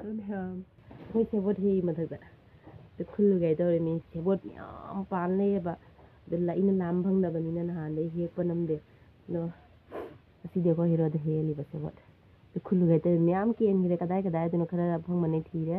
ꯑꯩꯈꯣꯏ ꯁꯦꯕꯣꯠ ꯍꯦꯛꯏ ꯃꯊꯛꯇ ꯑꯗꯨ ꯈꯨꯜꯂꯨꯒꯦ ꯇꯧꯔꯤꯃꯤ ꯁꯦꯕꯣꯠ ꯃꯌꯥꯝ ꯄꯥꯟ ꯂꯩꯌꯦꯕ ꯑꯗꯨ ꯂꯩꯅ ꯂꯥꯝ ꯐꯪꯗꯕꯅꯤꯅ ꯅꯍꯥꯟꯗꯩ ꯍꯦꯛꯄ ꯅꯝꯗꯦ ꯑꯗꯣ ꯉꯁꯤꯗꯤ ꯑꯩꯈꯣꯏ ꯍꯦꯔꯣꯗ ꯍꯦꯛꯍꯜꯂꯤꯕ ꯁꯦꯕꯣꯠ ꯑꯗꯨ ꯈꯨꯜꯂꯨꯒꯦ ꯇꯧꯔꯤ ꯃꯌꯥꯝ ꯀꯦꯟꯈ꯭ꯔꯦ ꯀꯗꯥꯏ ꯀꯗꯥꯏꯗꯅꯣ ꯈꯔ ꯐꯪꯕꯅꯦ ꯊꯤꯔꯦ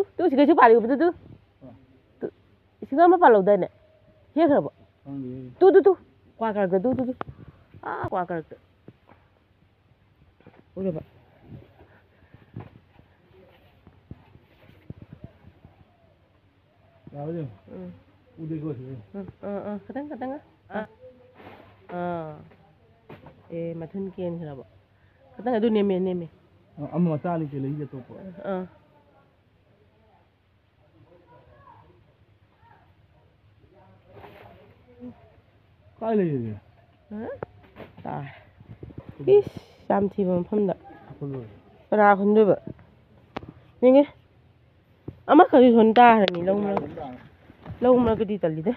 ꯇꯨ ꯇꯨ ꯁꯤꯒꯩꯁꯨ ꯄꯥꯜꯂꯤꯕꯗꯨ ꯇꯨ ꯇꯨ ꯁꯤꯒ ꯑꯃ ꯄꯥꯜꯍꯧꯗꯥꯏꯅꯦ ꯍꯦꯛꯈ꯭ꯔꯕꯣ ꯈꯪꯗꯦ ꯇꯨ ꯇꯨ ꯇꯨ ꯀ꯭ꯋꯥ ꯀꯔꯛꯇ ꯇꯨ ꯇꯨ ꯇꯨ ꯑꯥ ꯀ꯭ꯋꯥ ꯀꯔꯛꯇ ꯎꯔꯕ ꯌꯥꯔꯣꯏꯗ ꯎꯝ ꯎꯗꯦꯀꯣ ꯁꯤꯗ ꯎꯝ 빨리 응? 아. 이씨 잠시만 판다 ra không được vậy nhưng nghe à mắt cái hồn ta là mình lâu mà lâu. mà cái đi tali đấy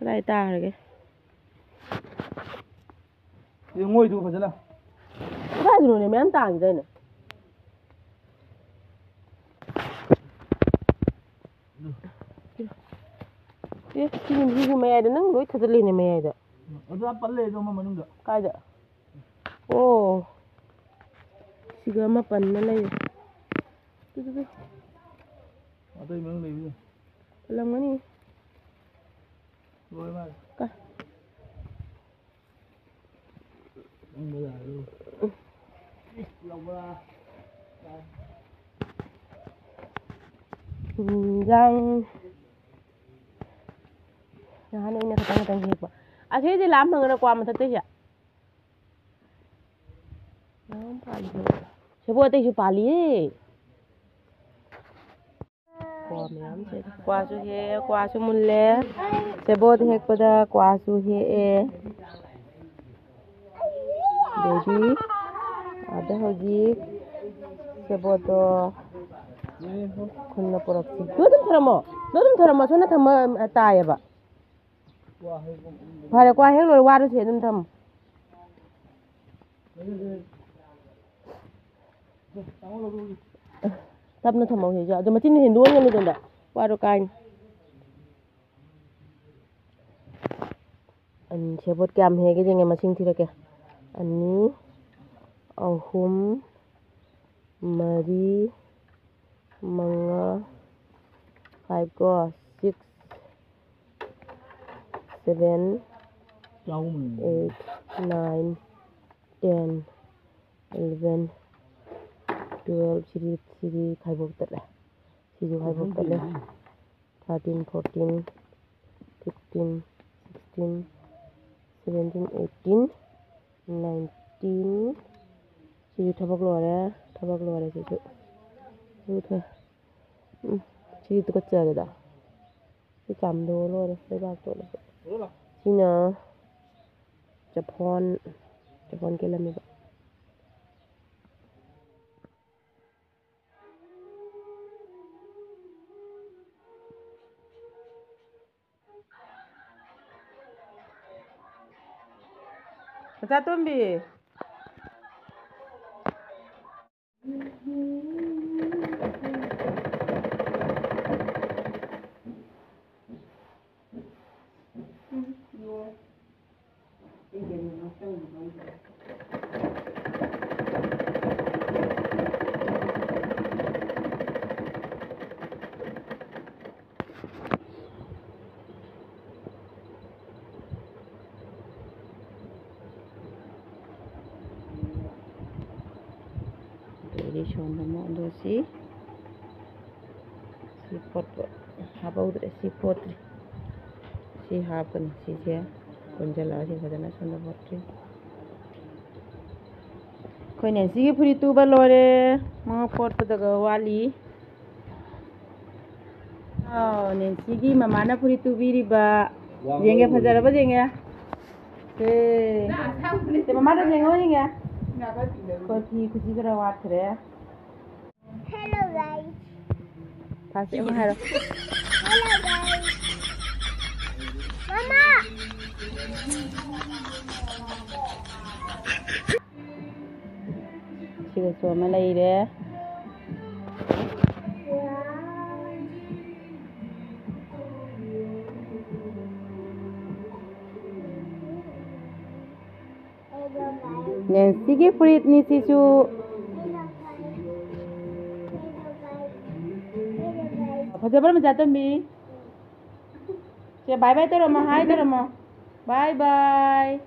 cái này ta rồi cái. Ngồi thu phải chứ nào? Cái này rồi này ta gì đây ꯑꯦ ꯁꯤꯒꯤ ꯁꯤꯒꯤ ꯃꯌꯥꯏꯗ ꯅꯪ ꯂꯣꯏ ꯊꯥꯖꯤꯜꯂꯤꯅꯦ ꯃꯌꯥꯏꯗ ꯑꯗꯨ ꯄꯜ ꯂꯩꯗꯣ ꯑꯃ ꯃꯅꯨꯡꯗ ꯀꯥꯏꯗ ꯑꯣ ꯁꯤꯒ ꯑꯃ ꯄꯟꯅ ꯂꯩꯔꯦ ꯇꯨ ꯇꯨ ꯇꯨ ꯑꯇꯩ ꯃꯅꯨꯡ ꯂꯩꯕꯗꯣ ꯄꯜꯂꯝꯒꯅꯤ ꯂꯣꯏꯔ ꯃꯥꯜꯂꯦ ꯀꯥ ꯆꯪꯕ ꯌꯥꯔꯔꯣꯏ ꯂꯧꯕ꯭ꯔꯥ ꯏꯟꯖꯥꯡ ꯅꯍꯥꯟ ꯑꯩꯅ ꯈꯇꯪ ꯈꯇꯪ ꯍꯦꯛꯄ ꯑꯁꯤꯗꯤ ꯂꯥꯝ ꯐꯪꯒꯗ꯭ꯔꯥ ꯀ꯭ꯋꯥ ꯃꯊꯛꯇꯩꯁꯦ ꯃꯌꯥꯝ ꯄꯥꯜꯂꯤꯍꯦ ꯁꯦꯕꯣꯠ ꯑꯇꯩꯁꯨ ꯄꯥꯜꯂꯤꯌꯦ ꯀ꯭ꯋꯥ ꯃꯌꯥꯝꯁꯦ ꯀ꯭ꯋꯥꯁꯨ ꯍꯦꯛꯑꯦ ꯀ꯭ꯋꯥꯁꯨ ꯃꯨꯜꯂꯦ ꯁꯦꯕꯣꯠ ꯍꯦꯛꯄꯗ ꯀ꯭ꯋꯥꯁꯨ ꯍꯦꯛꯑꯦ ꯑꯗꯩꯗꯤ ꯑꯗ ꯍꯧꯖꯤꯛ ꯁꯦꯕꯣꯠꯇꯣ ꯈꯨꯟꯅ ꯄꯨꯔꯛꯁꯤ ꯅꯣꯏ ꯑꯗꯨꯝ ꯊꯅꯝꯃꯣ ꯅꯣꯏ ꯑꯗꯨꯝ ꯊꯅꯝꯃꯣ ꯁꯣꯝꯗ ꯊꯝꯃ ꯇꯥꯏꯌꯦꯕ Phải là qua hết rồi qua đôi thiện thầm thầm. Tập nó thầm màu thì giờ, mà chín hình đuôi nha mình rồi đã. Qua đôi canh. Anh sẽ bớt cam hay cái gì ngày mà sinh thì được kìa. Anh ní. Ở hôm. Mà đi. Mga. Five go. Six. seven, eight, nine, ten, eleven, twelve, three, three, five, three, three, five, three, thirteen, fourteen, fifteen, sixteen, seventeen, eighteen, nineteen. ชีวิตทับกลัวแล้วทับกลัวเลยชีวิตชีวิตชีวิตก็เจอเลยด่ะที่จำดูโลดเลยไม่บ้าตัวเลย นี่นะจะพรจะพรกันแล้วมั้ยอจะต้มบี 给你们分一分。Jadi cuma demo untuk si si pot apa udah si pot si apa si siapa? Ha? पंजा फुरी तुब लोरे मोटदग वाली नेंसी की ममान फुरी तुबीरी जेंगे फजर जेंगे ममा जेंगे जेंगे खी खुशी chiều xuống mà lấy đấy nên sige pulit ni si chu Hãy subscribe cho Bye bye.